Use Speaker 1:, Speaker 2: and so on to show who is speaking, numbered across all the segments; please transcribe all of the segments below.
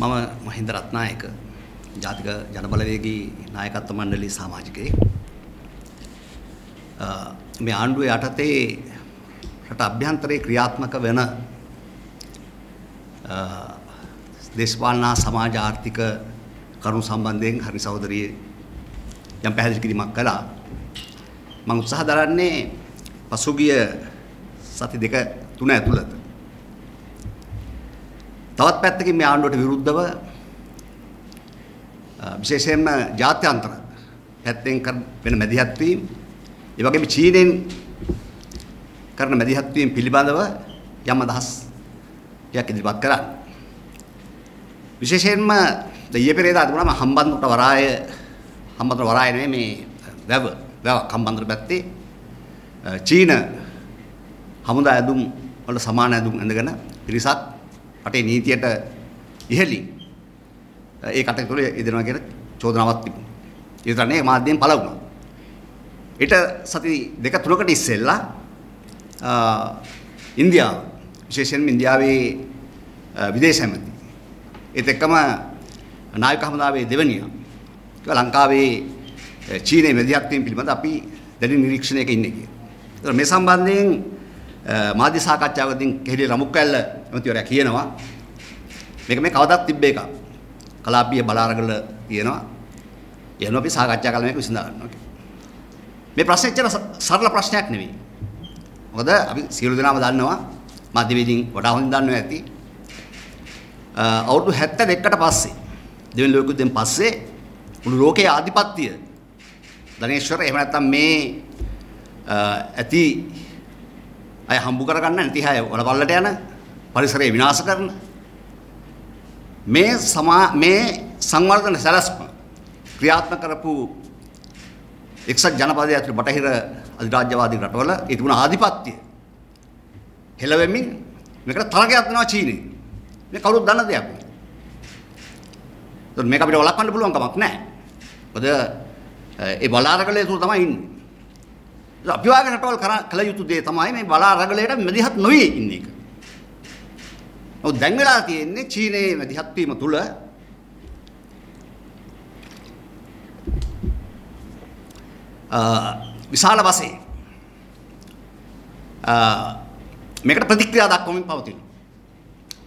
Speaker 1: මම මහින්ද රත්නායක ජාතික ජනබලවේගී නායකත්ව මණ්ඩලයේ සමාජිකයෙක්. මේ ආණ්ඩුව යටතේ රට අභ්‍යන්තරයේ ක්‍රියාත්මක වෙන දේශපාලන සමාජ ආර්ථික කරුණු සම්බන්ධයෙන් හරි සහෝදරිය යම් පැහැදිලි කිරීමක් කළා. මම උත්සාහ දරන්නේ පසුගිය සති දෙක තුන ඇතුළත තවත් පැත්තකින් මේ ආණ්ඩුවට විරුද්ධව විශේෂයෙන්ම ජාත්‍යන්තර පැත්තෙන් වෙන මැදිහත් වීම ඒ වගේම චීනෙන් කරන මැදිහත් වීම පිළිබඳව යම් අදහස් ටිකක් ඉදිරිපත් කරා. විශේෂයෙන්ම ඊයේ පෙරේදා තිබුණා මම හම්බන්තොට වරාය හම්බන්තොට වරාය නෙමෙයි මේ වැව වැව හම්බන්තොට පැත්තේ චීන හමුදා ඇඳුම් වල සමාන ඇඳුම් ඇඳගෙන පිරිසක් රටේ නීතියට ඉහළින් ඒ කටයුතු තුළ යෙදෙනවා කියලා චෝදනාවක් තිබුණා. ඒ විතරනේ මාධ්‍යයෙන් පළ වුණා. ඊට සති දෙක තුනකට ඉස්සෙල්ලා ඉන්දියාව විශේෂයෙන්ම ඉන්දියාවේ විදේශ ඇමති ඒත් එක්කම නායක හමුදාවේ දෙවනියා කිව්වා ලංකාවේ චීනයේ මැදිහත් වීම පිළිබඳ අපි දැඩි නිරීක්ෂණයක ඉන්නේ කියලා. මේ සම්බන්ධයෙන් මාධ්‍ය සාකච්ඡාවකදී කෙහෙලි රමුක්කැල්ල එමෙතිවරයා කියනවා මේක මේ කවදාවත් තිබ්බ එකක්. කලාපීය බලාරගල තියෙනවා. එනවා අපි සාකච්ඡා කරලා මේක විසඳා ගන්නවා. මේ ප්‍රශ්නේ ඇත්තට සරල ප්‍රශ්නයක් නෙවෙයි. මොකද අපි සියලු දෙනාම දන්නවා මාධ්‍යවේදීන් වඩා හොඳින් දන්නවා ඇති. අවුරුදු 72කට පස්සේ දෙවෙනි ලෝක යුද්ධයෙන් පස්සේ මුළු ලෝකයේ ආධිපත්‍ය ධනේශ්වර එහෙම නැත්නම් මේ ඇති අය හම්බු කරගන්න නැති අය වලපල්ලට යන පරිසරය විනාශ කරන මේ සමා මේ සංවර්ධන සැලැස්ම ක්‍රියාත්මක කරපු එක්සත් ජනපදයේ ඇතුළු බටහිර අධිරාජ්‍යවාදී රටවල ඒ තිබුණ ආධිපත්‍ය හෙළවෙමින් මේකට තරගයක් දෙනවා චීනය. මේ කවුරුත් දන්න දෙයක්. ඒත් මේක අපිට වළක්වන්න පුළුවන් කමක් නැහැ. මොකද ඒ බලාරගලේ තුල තමයි ඉන්නේ. අපි වාගේ රටවල් කළ යුතු දේ තමයි මේ බලාරගලයට මැදිහත් නොවි ඉන්න එක. ඔව් දැන් වෙලා තියෙන්නේ චීනයේ මැදිහත් වීම තුල විශාල වශයෙන් මේකට ප්‍රතික්‍රියා දක්වමින් පවතින.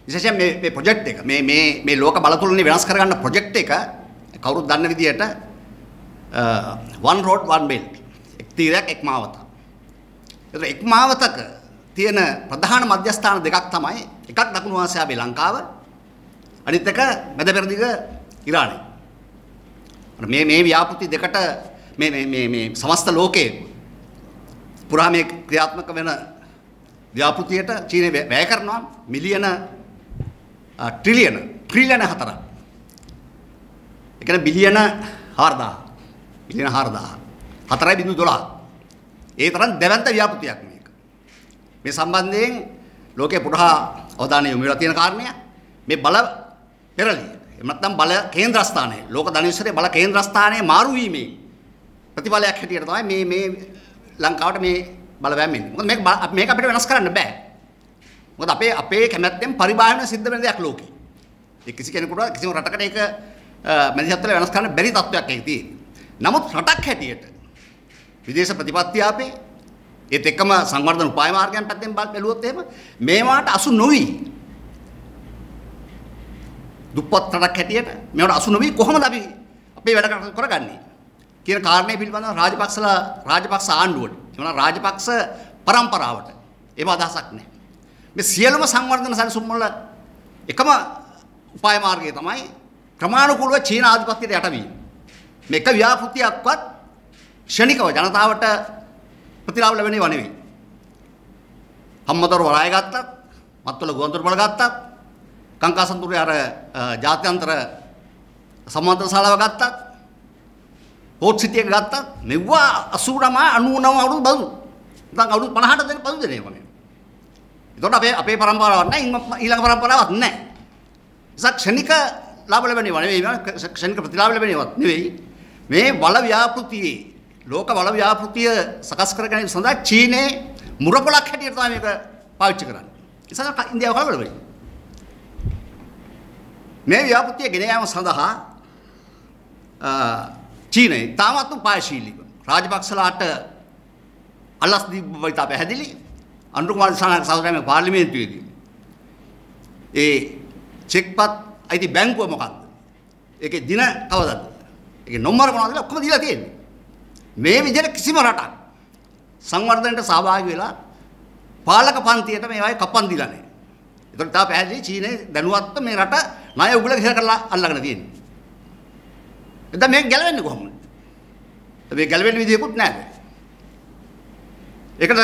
Speaker 1: විශේෂයෙන් මේ මේ ප්‍රොජෙක්ට් එක මේ මේ මේ ලෝක බලතුලනේ වෙනස් කරගන්න ප්‍රොජෙක්ට් එක කවුරුත් දන්න විදිහට one road one belt එක් තීරයක් එක් මාවතක්. ඒතර එක් මාවතක තියෙන ප්‍රධාන මධ්‍යස්ථාන දෙකක් තමයි එකක් දකුණු ආසියාවේ ලංකාව අනිත් එක මැද පෙරදිග ඉරානය. මේ මේ ව්‍යාපෘති දෙකට මේ මේ මේ මේ සමස්ත ලෝකයේ පුරා මේ ක්‍රියාත්මක වෙන ව්‍යාපෘතියට චීනය වැය කරනවා මිලියන ට්‍රිලියන ට්‍රිලියන හතරක්. ඒ කියන්නේ බිලියන 4000. බිලියන 4000. 4.12. ඒ තරම් දැවැන්ත ව්‍යාපෘතියක් මේක. මේ සම්බන්ධයෙන් ලෝකේ පුරා අවධානය යොමු වෙලා තියෙන කාරණය මේ බල පෙරළිය. එහෙම නැත්නම් බල කේන්ද්‍රස්ථානයේ ලෝක ධනේශ්වරයේ බල කේන්ද්‍රස්ථානයේ මාරු වීමේ ප්‍රතිඵලයක් හැටියට තමයි මේ මේ ලංකාවට මේ බලවෑම එන්නේ. මොකද මේක මේක අපිට වෙනස් කරන්න බෑ. මොකද අපේ අපේ කැමැත්තෙන් පරිබාහිර සිද්ධ වෙන දෙයක් ලෝකේ. ඒ කිසි කෙනෙකුට කිසිම රටකට ඒක මැදිහත් වෙලා වෙනස් කරන්න බැරි තත්ත්වයක් ඒක තියෙන්නේ. නමුත් රටක් හැටියට විදේශ ප්‍රතිපත්ති ආපේ ඒත් එක්කම සංවර්ධන උපාය මාර්ගයන් පැත්තෙන් බැලුවොත් එහෙම මේවාට අසු නොවි දුප්පත් රටක් හැටියට මේවට අසු නොවි කොහොමද අපි අපේ වැඩ කරගන්නේ කියන කාරණේ පිළිබඳව රාජපක්ෂලා රාජපක්ෂ ආණ්ඩුවට එවන රාජපක්ෂ પરම්පරාවට ඒව අදහසක් නැහැ. මේ සියලුම සංවර්ධන සැලසුම් වල එකම උපාය මාර්ගය තමයි ක්‍රමානුකූලව චීන ආධිපත්‍යයට යටවීම. මේක ව්‍යාපෘතියක්වත් ක්ෂණිකව ජනතාවට ප්‍රතිලාභ ලැබෙන ඒවා නෙවෙයි. හම්මතරු වරාය ගත්තත්, මත්වල ගුවන්තොට බල ගත්තත්, කංකාසන්තුරේ අර ජාත්‍යන්තර සම්මන්ත්‍රණ ශාලාව ගත්තත්, කෝට් සිටිය ගත්තත් මෙව්වා 89 99 අවුරුදු බඳු. නැත්නම් අවුරුදු 50ට දෙන බඳු දෙන ඒවා නේ. ඒතකොට අපේ අපේ પરම්පරාවක් නැහැ, ඊළඟ પરම්පරාවක් නැහැ. ඒසක් ක්ෂණික ලාභ ලැබෙනවා නෙවෙයි, ක්ෂණික ප්‍රතිලාභ ලැබෙනවත් නෙවෙයි. මේ වල ව්‍යාපෘතියේ ලෝක වල ව්‍යාපෘතිය සකස් කර ගැනීම සඳහා චීනයේ මුරපොලක් හැටියට තමයි මේක පාවිච්චි කරන්නේ. ඒසක ඉන්දියාව කලබල වෙයි. මේ ව්‍යාපෘතිය ගෙන යාම සඳහා චීනය තාමත් උපායශීලීව රාජපක්ෂලාට අල්ලස් දීපු බව ඉතා පැහැදිලි අනුරු කුමාර දිසානායක සහෝදරයා පාර්ලිමේන්තුවේදී ඒ චෙක්පත් අයිති බැංකුව මොකක්ද? ඒකේ දින කවදද? ඒකේ නම්බර මොනවද ඔක්කොම දීලා තියෙන්නේ. මේ විදිහට කිසිම රටක් සංවර්ධනයට සහභාගී වෙලා පාලක පන්තියට මේවායි කපන් දීලා නැහැ. ඒතකොට තා පැහැදිලි චීනේ දැනුවත්ව මේ රට ණය උගල ගිහ කරලා අල්ලගෙන තියෙන්නේ. එතන මේක ගැලවෙන්නේ කොහොමද? මේ ගැලවෙන්න විදියකුත් නැහැ. ඒකට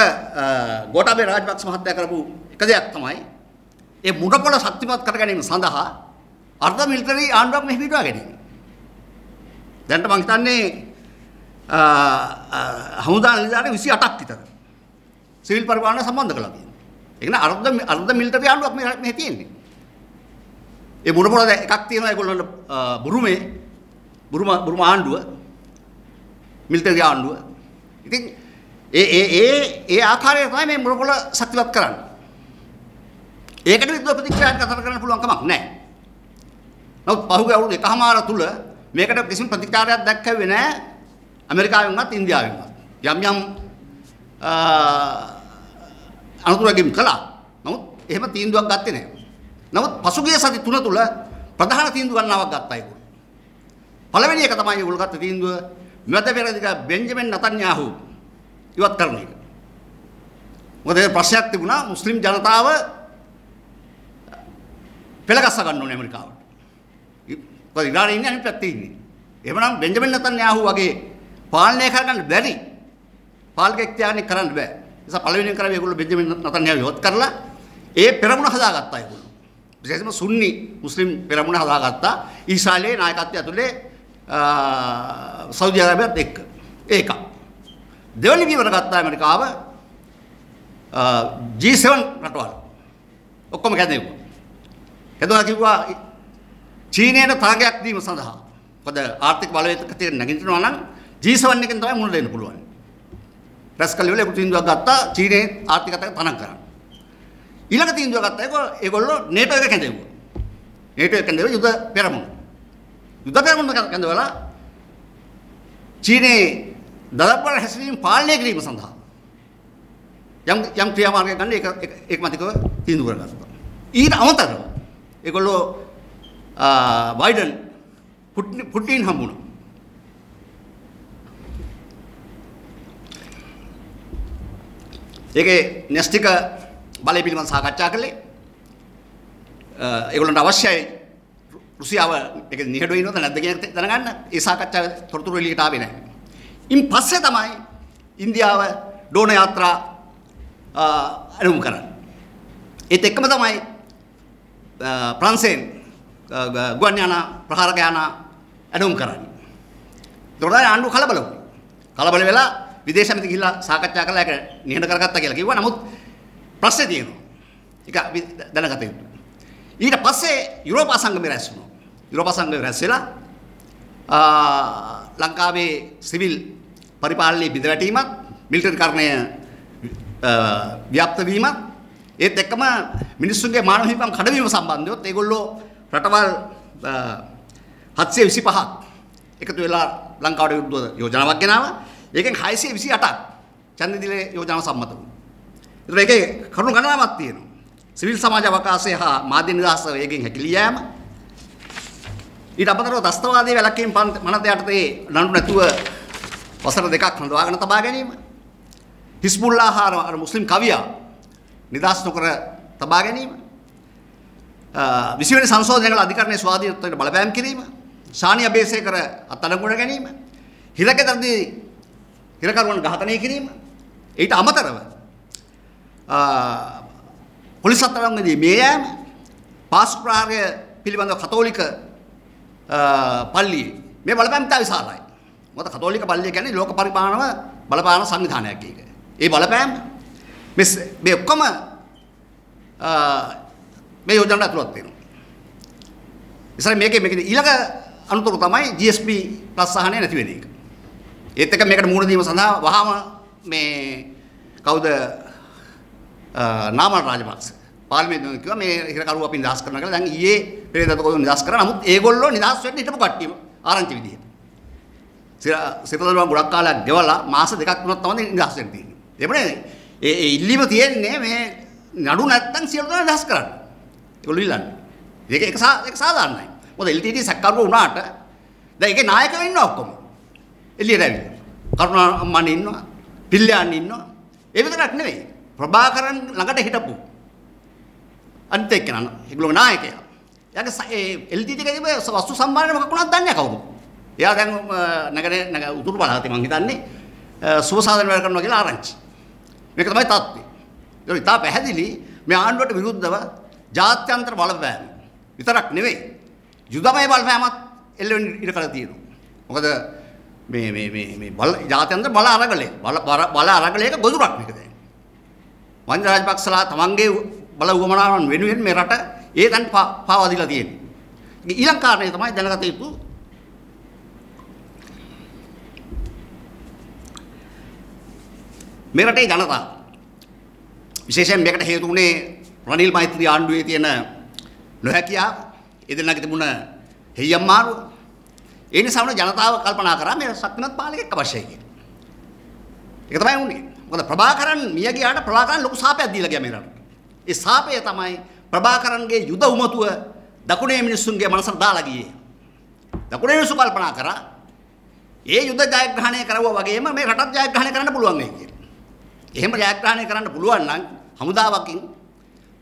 Speaker 1: ගෝඨාභය රාජපක්ෂ මහත්තයා කරපු එක දෙයක් තමයි ඒ මුඩපොළ ශක්තිමත් කර ගැනීම සඳහා අර්ධ මිලිටරි ආණ්ඩුවක් මෙහි පිටවා ගැනීම. දැන්ට මං හිතන්නේ හමුදා නිලධාරීන් 28ක් විතර සිවිල් පරිපාලන සම්බන්ධ කළා තියෙනවා. ඒ කියන්නේ අර්ධ අර්ධ මිලිටරි ආණ්ඩුවක් මේ මෙහි තියෙන්නේ. ඒ මුඩපොළ එකක් තියෙනවා ඒගොල්ලන්ට බුරුමේ බුරුම බුරුම ආණ්ඩුව මිලිටරි ආණ්ඩුව. ඉතින් ඒ ඒ ඒ ඒ ආකාරය තමයි මේ මුරපොළ ශක්තිවත් කරන්නේ. ඒකට විරුද්ධ ප්‍රතික්‍රියාවක් කතා කරන්න පුළුවන් කමක් නැහැ. නමුත් පහුගිය අවුරුදු එකහමාර තුල මේකට කිසිම ප්‍රතික්‍රියාවක් දැක්කවේ නැහැ ඇමරිකාවෙන්වත් ඉන්දියාවෙන්වත්. යම් යම් අනුතුරකින් කළා. නමුත් එහෙම තීන්දුවක් ගත්තේ නැහැ. නමුත් පසුගිය සති තුන තුල ප්‍රධාන තීන්දුව ගන්නවක් ගත්තා ඒගොල්ලෝ. පළවෙනි එක තමයි ඒගොල්ලෝ ගත්ත තීන්දුව මෙත පෙරදිග බෙන්ජමින් නතන්යාහු ඉවත් කරන එක. මොකද ඒ ප්‍රශ්නයක් තිබුණා මුස්ලිම් ජනතාව පෙළගස්ස ගන්න ඕනේ ඇමරිකාවට. මොකද ඉරානයේ ඉන්නේ අනිත් පැත්තේ ඉන්නේ. එහෙමනම් බෙන්ජමින් නතන්යාහු වගේ පාලනය කරගන්න බැරි පාලකෙක් තියාගෙන කරන්න බෑ. නිසා පළවෙනියෙන් කරන්නේ ඒගොල්ලෝ බෙන්ජමින් නතන්යාහු ඉවත් කරලා ඒ පෙරමුණ හදාගත්තා ඒගොල්ලෝ. විශේෂයෙන්ම සුන්නි මුස්ලිම් පෙරමුණ හදාගත්තා ඊශ්‍රායලයේ නායකත්වය ඇතුලේ සෞදි අරාබියත් එක්ක. ඒක. දෙවනි පියවර ගත්තා ඇමරිකාව G7 රටවල්. ඔක්කොම කැදෙව්වා. කැදුවා කිව්වා චීනයට තරගයක් දීම සඳහා. මොකද ආර්ථික බලවේගකතිය නැගිටිනවා නම් G7 එකෙන් තමයි මුණ දෙන්න පුළුවන්. රැස්කල් වල ඒක තීන්දුවක් ගත්තා චීනයේ ආර්ථිකතය තනක් කරන්න. ඊළඟ තීන්දුව ගත්තා ඒගොල්ලෝ ඒගොල්ලෝ නේටෝ එක කැඳෙව්වා. නේටෝ එක කැඳෙව්වා යුද පෙරමුණ. යුද පෙරමුණ කැඳවලා චීනයේ දලබ්බර හැසිරීම පාලනය කිරීම සඳහා යම් යම් ක්‍රියාමාර්ගයක් ගන්න ඒක ඒක මතිකව තීන්දුව කරගත්තා. ඊට අමතරව ඒගොල්ලෝ බයිඩන් පුටින් හම්බුණා. ඒකේ න්‍යෂ්ටික බලය පිළිබඳව සාකච්ඡා කළේ. ඒගොල්ලන්ට අවශ්‍යයි රුසියාව ඒක නිහඬව ඉන්නවද නැද්ද කියන දැනගන්න ඒ සාකච්ඡාවේ තොරතුරු එළියට ආවේ නැහැ. ඉන් පස්සේ තමයි ඉන්දියාව ඩෝන යාත්‍රා අනුමත කරන්නේ. ඒත් එක්කම තමයි ප්‍රංශයෙන් ගුවන් යාන ප්‍රහාරක යාන අනුමත කරන්නේ. දොරදාන ආණ්ඩුව කලබල වුණා. කලබල වෙලා විදේශ ඇමති ගිහිල්ලා සාකච්ඡා කළා ඒක නිහඬ කරගත්තා කියලා කිව්වා. නමුත් ප්‍රශ්නේ තියෙනවා. ඒක අපි දැනගත යුතුයි. ඊට පස්සේ යුරෝපා සංගමය රැස් වුණා. යුරෝපා සංගමය රැස් වෙලා ලංකාවේ සිවිල් පරිපාලනයේ බිඳවැටීමත් මිලිටරි කර්ණය ව්‍යාප්ත වීමත් ඒත් එක්කම මිනිස්සුන්ගේ මානව හිමිකම් කඩවීම සම්බන්ධවත් ඒගොල්ලෝ රටවල් 725ක් එකතු වෙලා ලංකාවට විරුද්ධව යෝජනාවක් ගෙනාවා. ඒකෙන් 628ක් ඡන්දදිලේ යෝජනාව සම්මත වුණා. ඒතර ඒකේ කරුණු ගණනාවක් තියෙනවා. සිවිල් සමාජ අවකාශය හා මාධ්‍ය නිදහස වේගෙන් හැකිලී යෑම ඊට අමතරව දස්තවාදී වැලකීම් මනත යටතේ නඩු නැතුව වසර දෙකක් හඳවාගෙන තබා ගැනීම. හිස්බුල්ලා හා අර මුස්ලිම් කවියා නිදහස් නොකර තබා ගැනීම. විසිවෙනි සංශෝධනයල අධිකරණයේ ස්වාධීනත්වයට බලපෑම් කිරීම. ශානි අබේසේකර අත්අඩංගුවට ගැනීම. හිරකෙතරදී හිරකරුවන් ඝාතනය කිරීම ඊට අමතරව පොලිස් අත්අඩංගුවේදී මේ යෑම පාස්කු ප්‍රහාරය පිළිබඳව කතෝලික පල්ලියේ මේ බලපෑම් ඉතා විශාලයි. මොකද කතෝලික පල්ලිය කියන්නේ ලෝක පරිපාලනව බලපාන සංවිධානයක් ඒක. ඒ බලපෑම් මේ මේ ඔක්කොම මේ යෝජනාවට ඇතුළත් වෙනවා. ඉතින් මේකේ මේකේ ඊළඟ අනුතර තමයි GSP ප්ලස් සහනය නැති වෙන එක. ඒත් එක මේකට මුහුණ දීම සඳහා වහාම මේ කවුද නාමල් රාජපක්ෂ පාර්ලිමේන්තුවේ කිව්වා මේ හිරකරුව අපි නිදහස් කරනවා කියලා. දැන් ඊයේ පෙරේදා කොහොමද නිදහස් කරා. නමුත් ඒගොල්ලෝ නිදහස් වෙන්න හිටපු කට්ටිය ආරංචි විදියට. සිරතලම ගොඩක් කාලයක් ගෙවලා මාස දෙකක් තුනක් තමයි නිදහස් වෙන්න තියෙන්නේ. එපනේ ඒ ඒ ඉල්ලීම තියෙන්නේ මේ නඩු නැත්තම් සියලු දෙනා නිදහස් කරන්න. ඒගොල්ලෝ ඉල්ලන්නේ. ඒක ඒක ඒක සාධාරණයි. මොකද LTT සැකකරුවෝ වුණාට දැන් ඒකේ නායකයෝ ඉන්නවා ඔක්කොම. එළියට ඇවිල්ලා. කරුණා අම්මානේ ඉන්නවා. පිල්ලයන් ඉන්නවා. ඒ විතරක් නෙවෙයි. ප්‍රභාකරන් ළඟට හිටපු අනිත් එක්කන ඒගොල්ලෝ නායකයා. එයාගේ ඒ LTT එකේ තිබෙ වස්තු සම්මානය මොකක් වුණාද දන්නේ නැහැ කවුරු. එයා දැන් නගරේ නග උතුරු පළාතේ මං හිතන්නේ සුව සාධන වැඩ කරනවා කියලා ආරංචි. මේක තමයි තත්ත්වය. ඒක ඉතා පැහැදිලි මේ ආණ්ඩුවට විරුද්ධව ජාත්‍යන්තර බලපෑම විතරක් නෙවෙයි යුදමය බලපෑමත් එල්ල වෙන්න ඉඩ කළ තියෙනවා. මොකද මේ මේ මේ මේ බල ජාත්‍යන්තර බල අරගලේ බල බල අරගලයක ගොදුරක් මේක දැන්. මහින්ද රාජපක්ෂලා තමන්ගේ බල උවමනාවන් වෙනුවෙන් මේ රට ඒ දැන් පාවා දීලා තියෙන්නේ. ඊළඟ කාරණේ තමයි දැනගත යුතු මේ රටේ ජනතාව විශේෂයෙන් මේකට හේතු වුණේ රනිල් මෛත්‍රී ආණ්ඩුවේ තියෙන නොහැකියාව එදෙනාගේ තිබුණ හෙයියම් මාරුව ඒ නිසා වුණ ජනතාව කල්පනා කරා මේ ශක්තිමත් පාලකෙක් අවශ්‍යයි කියලා. ඒක තමයි වුණේ. මොකද ප්‍රභාකරන් මිය ගියාට ප්‍රභාකරන් ලොකු සාපයක් දීලා ගියා මේ රටට. ඒ සාපය තමයි ප්‍රභාකරන්ගේ යුද උමතුව දකුණේ මිනිස්සුන්ගේ මනසට දාලා ගියේ. දකුණේ මිනිස්සු කල්පනා කරා ඒ යුද ජයග්‍රහණය කරවුවා වගේම මේ රටත් ජයග්‍රහණය කරන්න පුළුවන් වෙයි කියලා. එහෙම ජයග්‍රහණය කරන්න පුළුවන් නම් හමුදාවකින්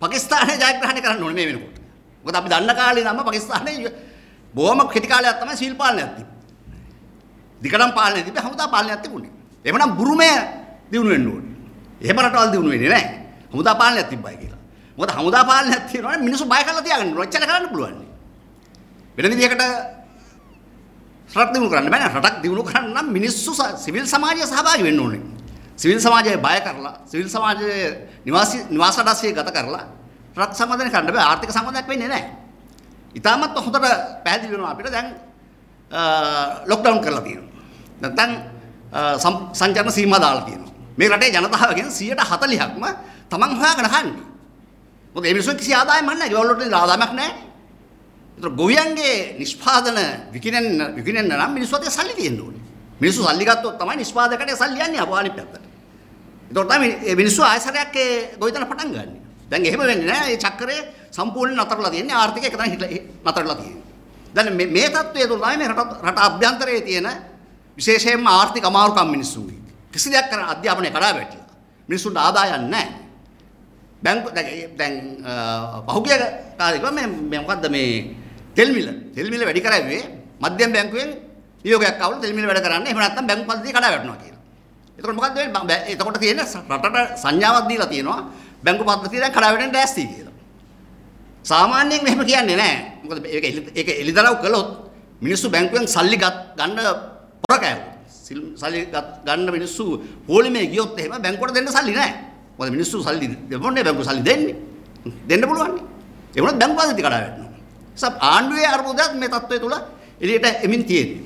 Speaker 1: පාකිස්තානය ජයග්‍රහණය කරන්න ඕනේ මේ වෙනකොට. මොකද අපි දන්න කාලේ නම් පාකිස්තානයේ බොහොම කෙටි කාලයක් තමයි සීල් පාලනයක් තිබ්බේ. දිගටම පාලනය තිබ්බේ හමුදා පාලනයක් තිබුණේ. එහෙමනම් බුරුමය දිනු වෙන්න ඕනේ. එහෙම රටවල් දිනු වෙන්නේ නැහැ. හමුදා පාලනයක් තිබ්බයි කියලා. මොකද හමුදා පාලනයක් තියෙනවනේ මිනිස්සු බය කරලා තියාගන්න ඕනේ. ඔච්චර කරන්න පුළුවන්. වෙන විදිහකට රට දිනු කරන්න බෑ නේද? රටක් දිනු කරන්න නම් මිනිස්සු සිවිල් සමාජය සහභාගී වෙන්න ඕනේ. සිවිල් සමාජය බය කරලා සිවිල් සමාජයේ නිවාසී නිවාස අඩස්සිය ගත කරලා රට සම්බන්ධන කරන්න බෑ ආර්ථික සම්බන්ධයක් වෙන්නේ නැහැ. ඊටමත් හොඳට පැහැදිලි වෙනවා අපිට දැන් ලොක්ඩවුන් කරලා තියෙනවා. නැත්නම් සංචරණ සීමා දාලා තියෙනවා. මේ රටේ ජනතාවගෙන් 140ක්ම තමන් හොයාගෙන කන්නේ. මොකද ඒ මිනිස්සු කිසි ආදායමක් නැහැ. ගෙවල් වලට ආදායමක් නැහැ. ඒතර ගොවියන්ගේ නිෂ්පාදන විකිනෙන්න විකිනෙන්න නම් මිනිස්සු අතේ සල්ලි තියෙන්න ඕනේ. මිනිස්සු සල්ලි ගත්තොත් තමයි නිෂ්පාදකයට සල්ලි යන්නේ අපවානි පැත්තට. ඒතකොට තමයි මේ මිනිස්සු ආයසරයක් ඒ ගොවිතැන පටන් ගන්නෙ. දැන් එහෙම වෙන්නේ නැහැ. මේ චක්‍රය සම්පූර්ණයෙන් නතරලා තියෙන්නේ. ආර්ථිකය එක තැන නතරලා තියෙන්නේ. දැන් මේ මේ තත්ත්වය තුළ තමයි මේ රට රට අභ්‍යන්තරයේ තියෙන විශේෂයෙන්ම ආර්ථික අමාරුකම් මිනිස්සුන්ගේ. කිසි දෙයක් කරන්න අධ්‍යාපනය කඩා වැටිලා. මිනිස්සුන්ට ආදායම් නැහැ. බැංකු දැන් පහුගිය කාලේ කිව්වා මේ මේ මොකද්ද මේ තෙල් මිල තෙල් මිල වැඩි කරාවේ මධ්‍යම බැංකුවෙන් නියෝගයක් ආවල තෙල් මිල වැඩ කරන්නේ එහෙම නැත්නම් බැංකු පද්ධතිය කඩා වැටෙනවා කියලා. එතකොට මොකද්ද වෙන්නේ? එතකොට තියෙන රටට සංඥාවක් දීලා තියෙනවා බැංකු පද්ධතිය දැන් කඩා වැටෙන්න දැස්ති කියලා. සාමාන්‍යයෙන් මෙහෙම කියන්නේ නැහැ. මොකද ඒක ඒක එලිදරව් කළොත් මිනිස්සු බැංකුවෙන් සල්ලි ගන්න පොර කෑවොත්. සල්ලි ගන්න මිනිස්සු පොලිමේ ගියොත් එහෙම බැංකුවට දෙන්න සල්ලි නැහැ. මොකද මිනිස්සු සල්ලි දෙන්නේ බැංකුව සල්ලි දෙන්නේ. දෙන්න පුළුවන් නේ. ඒ වුණත් බැංකු පද්ධතිය කඩා වැටෙනවා. සබ් ආණ්ඩුවේ අර්බුදයක් මේ තත්ත්වය තුල එළියට එමින් තියෙන්නේ.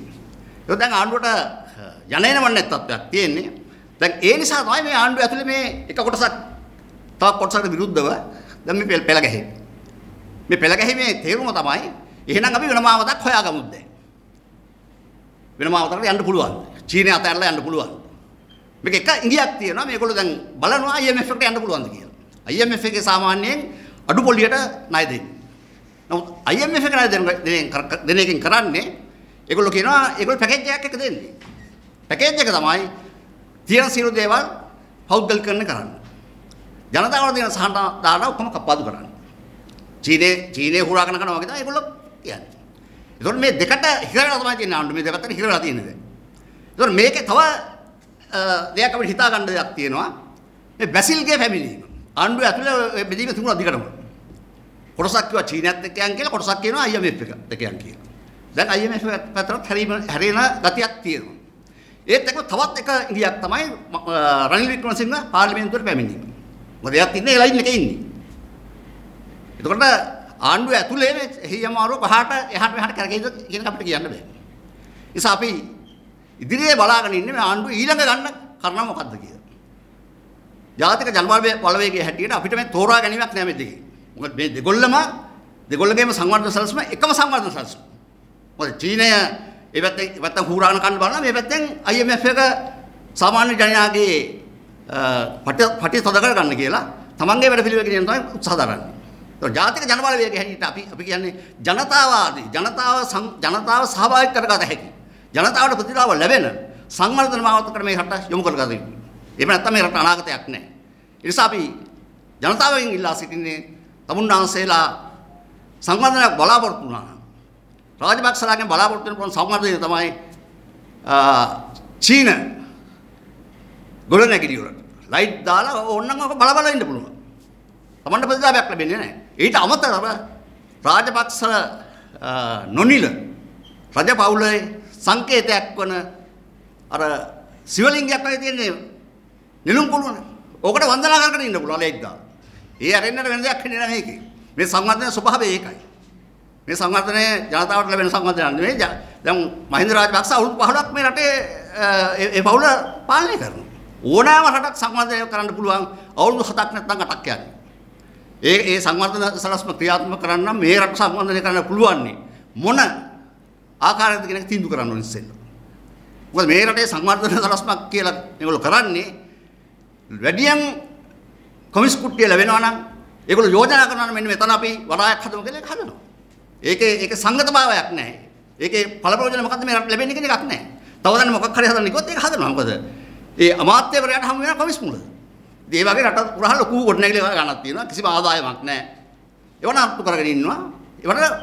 Speaker 1: ඒක දැන් ආණ්ඩුවට යන්නේන වන්නේ තත්ත්වයක් තියෙන්නේ. දැන් ඒ නිසා තමයි මේ ආණ්ඩුව ඇතුලේ මේ එක කොටසක් තවත් කොටසකට විරුද්ධව දැන් මේ පෙළ ගැහෙන්නේ. මේ පෙළ ගැහිමේ තේරුම තමයි එහෙනම් අපි වෙන මාවතක් හොයාගමුත් දැන්. වෙන මාවතකට යන්න පුළුවන්. චීනය අතහැරලා යන්න පුළුවන්. මේක එක ඉඟියක් තියෙනවා මේගොල්ලෝ දැන් බලනවා IMF එකට යන්න පුළුවන්ද කියලා. IMF එකේ සාමාන්‍යයෙන් අඩු පොලියට ණය දෙන්නේ. නමුත් IMF එක ණය දෙන එකෙන් කරන්නේ ඒගොල්ලෝ කියනවා ඒගොල්ලෝ පැකේජ් එකක් එක දෙන්නේ. පැකේජ් එක තමයි තියෙන සියලු දේවල් පෞද්ගලිකකරණ කරන්න. ජනතාවට දෙන සහන දාන ඔක්කොම කප්පාදු කරන්න. චීනේ චීනේ හුරාගෙන කරනවා වගේ තමයි ඒගොල්ලෝ කියන්නේ. ඒතකොට මේ දෙකට හිරලා තමයි තියෙන්නේ ආණ්ඩුව මේ දෙකට හිරලා තියෙන්නේ දැන්. ඒතකොට මේකේ තව දෙයක් අපිට හිතා ගන්න දෙයක් තියෙනවා. මේ බැසිල්ගේ පැමිණීම. ආණ්ඩුව ඇතුලේ බෙදීම තිබුණා දිගටම. කොටසක් කිව්වා චීනයත් එක්ක යන් කියලා කොටසක් කියනවා IMF එක එක්ක යන් කියලා. දැන් IMF පැත්තට හැරීම හැරෙන ගතියක් තියෙනවා. ඒත් එක්ක තවත් එක ඉඟියක් තමයි රනිල් වික්‍රමසිංහ පාර්ලිමේන්තුවට පැමිණීම. මොකද එයාත් ඉන්නේ ලයින් එකේ ඉන්නේ. එතකොට ආණ්ඩුව ඇතුලේ එහියමාරුව පහට එහාට මෙහාට කරකෙයිද කියන අපිට කියන්න බෑ. නිසා අපි ඉදිරියේ බලාගෙන ඉන්නේ මේ ආණ්ඩුව ඊළඟ ගන්න කරන මොකද්ද කියලා. ජාතික ජනබල බලවේගයේ හැටියට අපිට මේ තෝරා ගැනීමක් නෑ මේ දෙකේ. මොකද මේ දෙගොල්ලම දෙගොල්ලගේම සංවර්ධන සැලසුම එකම සංවර්ධන සැලසුම. මොකද චීනය ඒ පැත්තෙන් ඒ පැත්තෙන් හුරාන කන්න බලනවා මේ පැත්තෙන් IMF එක සාමාන්‍ය ජනයාගේ පටි පටි තද කර ගන්න කියලා තමන්ගේ වැඩ පිළිවෙල කියන තමයි උත්සාහ දරන්නේ. ඒක ජාතික ජනබලවේගය හැටියට අපි අපි කියන්නේ ජනතාවාදී ජනතාව ජනතාව සහභාගී කරගත හැකි. ජනතාවට ප්‍රතිලාභ ලැබෙන සංවර්ධන මාවතකට මේ රට යොමු කරගත යුතුයි. එහෙම නැත්නම් මේ රට අනාගතයක් නැහැ. ඒ නිසා අපි ජනතාවගෙන් ඉල්ලා සිටින්නේ තමුන්නාන්සේලා සංවර්ධනයක් බලාපොරොත්තු වුණා. රාජපක්ෂලාගෙන් බලාපොරොත්තු වෙන පුළුවන් සංවර්ධනය තමයි චීන ගොඩනැගිලි වලට ලයිට් දාලා ඕන්නම් ඔක බල බල ඉන්න පුළුවන්. තමන්ට ප්‍රතිලාභයක් ලැබෙන්නේ නැහැ. ඊට අමතරව රාජපක්ෂ නොනිල රජ පවුලේ සංකේතයක් වන අර සිවලිංගයක් වගේ තියෙන්නේ නිලුම් කුළුවන. ඕකට වන්දනා කරගෙන ඉන්න පුළුවන් ලයිට් දාලා. ඒ අරෙන්නට වෙන දෙයක් වෙන්නේ නැහැ මේකේ. මේ සංවර්ධන ස්වභාවය ඒකයි. මේ සංවර්ධනය ජනතාවට ලැබෙන සංවර්ධනයක් නෙවෙයි. දැන් මහින්ද රාජපක්ෂ අවුරුදු 15ක් මේ රටේ ඒ පවුල පාලනය කරනවා. ඕනෑම රටක් සංවර්ධනය කරන්න පුළුවන් අවුරුදු 7ක් නැත්නම් 8ක් යන්නේ. ඒ ඒ සංවර්ධන සලස්ම ක්‍රියාත්මක කරන්න මේ රට සංවර්ධනය කරන්න පුළුවන් මොන ආකාරයකද කියන එක තීන්දුව කරන්න ඕනේ ඉස්සෙල්ලා. මොකද මේ රටේ සංවර්ධන සලස්මක් කියලා මේගොල්ලෝ කරන්නේ වැඩියෙන් කොමිස් කුට්ටිය ලැබෙනවා නම් ඒගොල්ලෝ යෝජනා කරනවා නම් මෙන්න මෙතන අපි වරායක් හදමු කියලා ඒක හදනවා. ඒකේ ඒකේ සංගත භාවයක් නැහැ. ඒකේ ඵල ප්‍රයෝජන මොකද්ද මේ රට ලැබෙන්නේ කියන එකක් නැහැ. තව දැන් මොකක් හරි හදන්න කිව්වොත් ඒක හදනවා. මොකද ඒ අමාත්‍යවරයාට හමු වෙන කොමිස් මුලද. ඒ වගේ රට පුරා ලොකු ගොඩනැගිලි ගන්නක් තියෙනවා. කිසිම ආදායමක් නැහැ. ඒවන අත්තු කරගෙන ඉන්නවා. ඒවට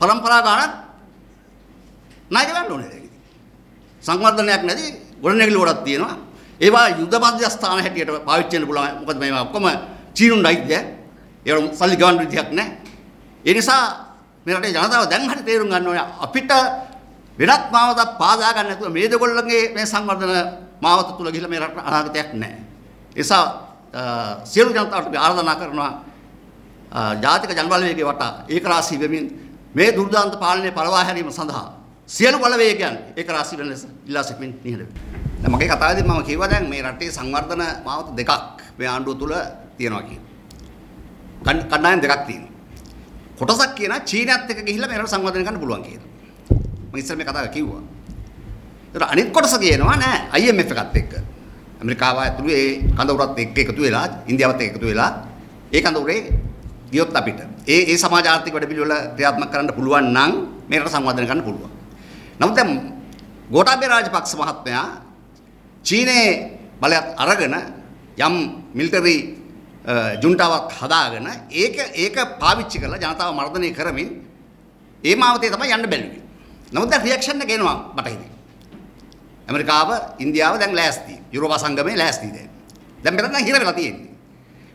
Speaker 1: පරම්පරා ගානක් ණය ගන්න ඕනේ. සංවර්ධනයක් නැති ගොඩනැගිලි ගොඩක් තියෙනවා. ඒවා යුද මධ්‍යස්ථාන හැටියට පාවිච්චි වෙන්න පුළුවන්. මොකද මේවා ඔක්කොම චීනුන්ඩයිද ඒවල සල්ලි ගන්න විදිහක් නැහැ. ඒ නිසා මේ රටේ ජනතාව දැන් හරි තේරුම් ගන්න ඕනේ අපිට වෙනත් මාවතක් පාදා ගන්න නැතුව මේ දෙගොල්ලන්ගේ මේ සංවර්ධන මාවත තුල ගිහිල්ලා මේ රට අනාගතයක් නැහැ. ඒ නිසා සියලු ජනතාවට අපි ආරාධනා කරනවා ජාතික ජනබලවේගයේ වටා ඒකරාශී වෙමින් මේ දුර්දාන්ත පාලනය පළවා හැරීම සඳහා සියලු බලවේගයන් ඒකරාශී වෙන ලෙස ඉල්ලා සිටින්න නිහඬ වෙනවා. දැන් මගේ කතාවේදී මම කිව්වා දැන් මේ රටේ සංවර්ධන මාවත දෙකක් මේ ආණ්ඩුව තුල තියෙනවා කියන. කණ්ඩායම් දෙකක් තියෙනවා. කොටසක් කියන චීනයත් එක්ක ගිහිල්ලා මේ රට සංවර්ධනය කරන්න පුළුවන් කියලා. මම ඉස්සර මේ කතාව කිව්වා. ඒතර අනිත් කොටස කියනවා නෑ IMF එකත් එක්ක. ඇමරිකාව ඇතුළු ඒ කඳවුරත් එක්ක එකතු වෙලා ඉන්දියාවත් එක්ක එකතු වෙලා ඒ කඳවුරේ ගියොත් අපිට ඒ ඒ සමාජ ආර්ථික වැඩපිළිවෙල ක්‍රියාත්මක කරන්න පුළුවන් නම් මේ රට සංවර්ධනය කරන්න පුළුවන්. නමුත් දැන් ගෝඨාභය රාජපක්ෂ මහත්මයා චීනයේ බලයත් අරගෙන යම් මිලිටරි ජුන්ටාවක් හදාගෙන ඒක ඒක පාවිච්චි කරලා ජනතාව මර්ධනය කරමින් ඒ මාවතේ තමයි යන්න බැලුවේ. නමුත් දැන් රියැක්ෂන් එක එනවා බටහිරින්. ඇමරිකාව ඉන්දියාව දැන් ලෑස්ති. යුරෝපා සංගමේ ලෑස්ති දැන්. දැන් මෙතන දැන් හිර වෙලා තියෙන්නේ.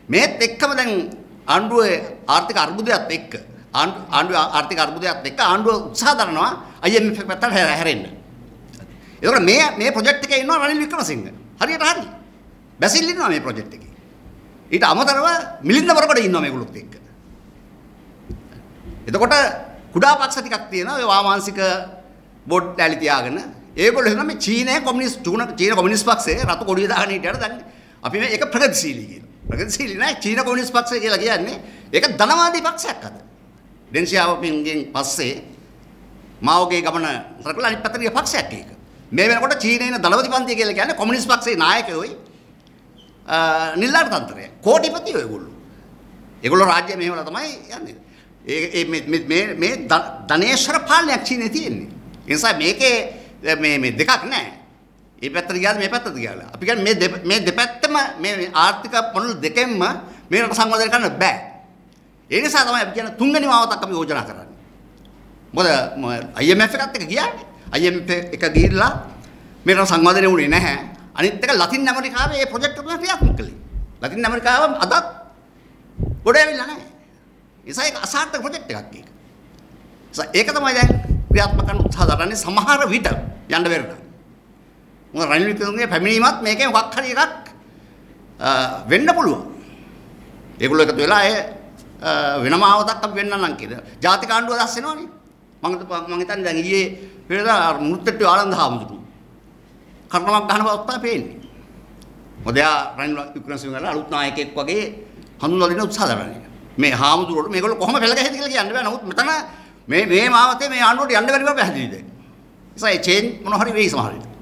Speaker 1: මේත් එක්කම දැන් ආණ්ඩුවේ ආර්ථික අර්බුදයත් එක්ක ආණ්ඩුවේ ආර්ථික අර්බුදයත් එක්ක ආණ්ඩුව උත්සාහ කරනවා IMF පැත්තට හැරෙන්න. ඒකට මේ මේ ප්‍රොජෙක්ට් එකේ ඉන්නවා රනිල් වික්‍රමසිංහ. හරියට හරි. බැසිල් ඉන්නවා මේ ප්‍රොජෙක්ට් එකේ. ඊට අමතරව මිලින්ද වරකට ඉන්නවා මේගොල්ලොත් එක්ක. එතකොට කුඩා පක්ෂ ටිකක් තියෙනවා ඒ වාමාංශික බෝඩ් ඇලි තියාගෙන ඒගොල්ලෝ හිතනවා මේ චීනය කොමියුනිස්ට් චීන කොමියුනිස්ට් පක්ෂය රතු කොඩිය දාගෙන හිටියට දැන් අපි මේ ඒක ප්‍රගතිශීලී කියනවා. ප්‍රගතිශීලී නෑ චීන කොමියුනිස්ට් පක්ෂය කියලා කියන්නේ ඒක ධනවාදී පක්ෂයක් අද. ඩෙන්සියාවපින්ගෙන් පස්සේ මාෝගේ ගමන රටල අනිත් පැත්තට ගිය පක්ෂයක් ඒක. මේ වෙනකොට චීනයේ ඉන්න දළවති පන්තිය කියලා කියන්නේ කොමියුනිස්ට් පක්ෂයේ නායකයෝයි නිල්ලාට තන්ත්‍රය. කෝටිපති ඔයගොල්ලෝ. ඒගොල්ලෝ රාජ්‍ය මෙහෙමලා තමයි යන්නේ. ඒ මේ මේ මේ ධනේශ්වර පාලනයක් චීනයේ තියෙන්නේ. ඒ නිසා මේකේ මේ මේ දෙකක් නැහැ. මේ පැත්තට ගියාද මේ පැත්තට ගියාද? අපි කියන්නේ මේ මේ දෙපැත්තම මේ ආර්ථික පොළොල් දෙකෙන්ම මේ රට සංවර්ධනය කරන්න බෑ. ඒ නිසා තමයි අපි කියන්නේ තුන්වෙනි මාවතක් අපි යෝජනා කරන්නේ. මොකද IMF එකත් එක්ක ගියානේ. IMF එක ගිහිල්ලා මේ රට සංවර්ධනය වුණේ නැහැ. අනිත් එක ලතින් ඇමරිකාවේ මේ ප්‍රොජෙක්ට් එක ක්‍රියාත්මක කළේ. ලතින් ඇමරිකාව අදත් ගොඩ ඇවිල්ලා නැහැ. ඒසයි ඒක අසාර්ථක ප්‍රොජෙක්ට් එකක් ඒක. ඒක තමයි දැන් ක්‍රියාත්මක කරන්න උත්සාහ දරන්නේ සමහර විට යන්න බැරිද. මොකද රනිල් වික්‍රමගේ පැමිණීමත් මේකේ මොකක් හරි එකක් වෙන්න පුළුවන්. ඒගොල්ලෝ එකතු වෙලා ඒ වෙනම ආවතක් අපි වෙන්න නම් කියන. ජාතික ආණ්ඩුව දැස් වෙනවනේ. මම මම හිතන්නේ දැන් ඊයේ පෙරේදා මුත්තට්ටු ආනන්ද හාමුදුරුවෝ. කර්ණමක් ගන්න බව තමයි පේන්නේ. මොකද එයා රනිල් වික්‍රමසිංහලා අලුත් නායකයෙක් වගේ හඳුන්වලා දෙන්න උත්සාහ කරන්නේ. මේ හාමුදුරුවෝ මේගොල්ලෝ කොහොම පෙළ ගැහෙද කියලා කියන්න බෑ. නමුත් මෙතන මේ මේ මාවතේ මේ ආණ්ඩුවට යන්න බැරි බව පැහැදිලිද? නිසා ඒ චේන්ජ් මොන හරි වෙයි සමහර විට.